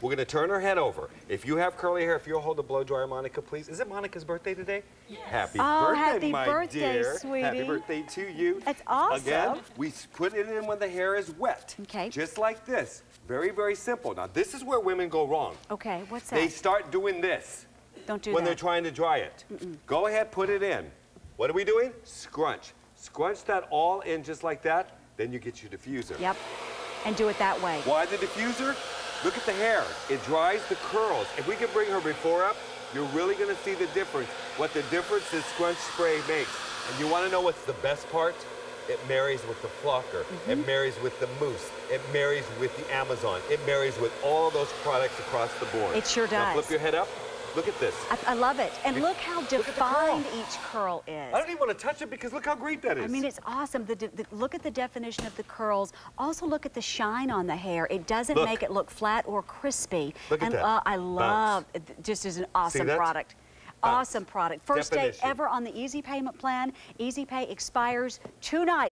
We're gonna turn her head over. If you have curly hair, if you'll hold the blow dryer, Monica, please. Is it Monica's birthday today? Yes. Happy Oh, birthday, happy my birthday, dear. sweetie. Happy birthday to you. That's awesome. Again, we put it in when the hair is wet. Okay. Just like this. Very, very simple. Now, this is where women go wrong. Okay, what's that? They start doing this Don't do that. when they're trying to dry it. Go ahead, put it in. What are we doing? Scrunch. Scrunch that all in just like that. Then you get your diffuser. Yep. And do it that way. Why the diffuser? Look at the hair. It dries the curls. If we can bring her before up, you're really gonna see the difference. What the difference this scrunch spray makes. And you wanna know what's the best part? It marries with the flocker. Mm-hmm. It marries with the mousse. It marries with the Amazon. It marries with all those products across the board. It sure Now does. flip your head up. Look at this. I, I love it. And look how at curl. defined each curl is. I don't even want to touch it because look how great that is. I mean, it's awesome. The, the, look at the definition of the curls. Also, look at the shine on the hair. It doesn't Look. make it look flat or crispy. Look at and that. uh, I Bounce. love it. Just as an awesome product. Bounce. Awesome product. First day ever on the Easy Payment Plan. Easy Pay expires tonight.